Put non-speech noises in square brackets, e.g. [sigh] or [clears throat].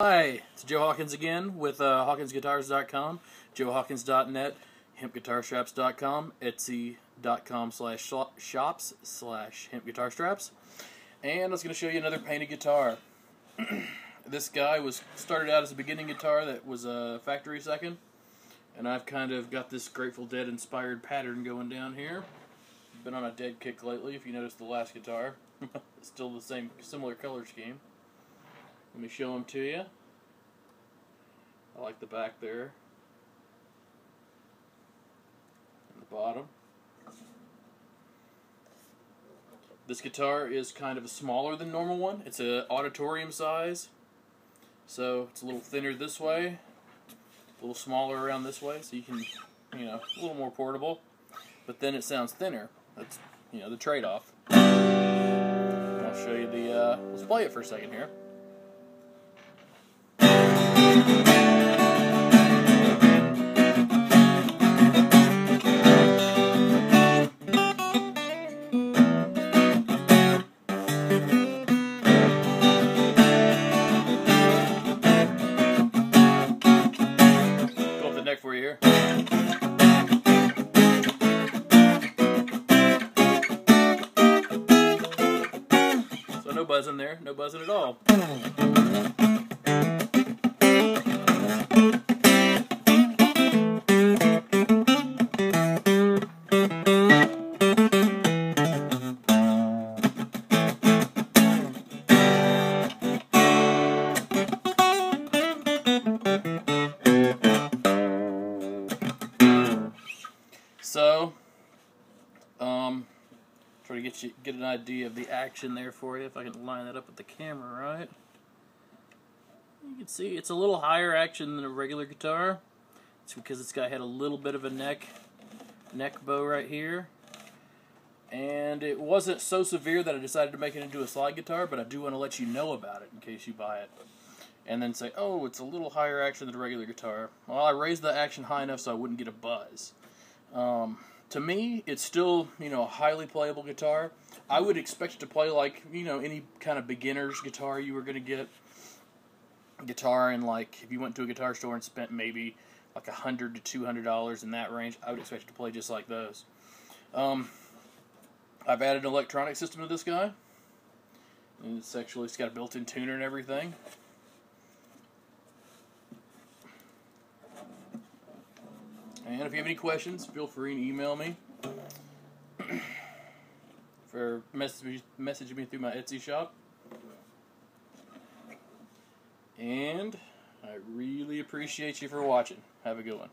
Hi, it's Joe Hawkins again with uh, HawkinsGuitars.com, JoeHawkins.net, HempGuitarStraps.com, Etsy.com slash shops slash HempGuitarStraps. And I was going to show you another painted guitar. [clears throat] this guy was started out as a beginning guitar that was a factory second. And I've kind of got this Grateful Dead inspired pattern going down here. Been on a dead kick lately, if you notice the last guitar. [laughs] Still the same, similar color scheme. Let me show them to you. I like the back there. And the bottom. This guitar is kind of a smaller than normal one. It's an auditorium size. So it's a little thinner this way. A little smaller around this way. So you can, you know, a little more portable. But then it sounds thinner. That's, you know, the trade-off. I'll show you the, uh, let's play it for a second here. No buzzing there, no buzzing at all. So, um, to get you get an idea of the action there for you. If I can line that up with the camera right, you can see it's a little higher action than a regular guitar. It's because it's got had a little bit of a neck neck bow right here, and it wasn't so severe that I decided to make it into a slide guitar. But I do want to let you know about it in case you buy it. And then say, oh, it's a little higher action than a regular guitar. Well, I raised the action high enough so I wouldn't get a buzz. Um, to me, it's still you know a highly playable guitar. I would expect it to play like you know any kind of beginner's guitar you were gonna get. Guitar and like if you went to a guitar store and spent maybe like a hundred to two hundred dollars in that range, I would expect it to play just like those. Um, I've added an electronic system to this guy. And it's actually it's got a built-in tuner and everything. And if you have any questions, feel free to email me. [clears throat] for message message me through my Etsy shop. And I really appreciate you for watching. Have a good one.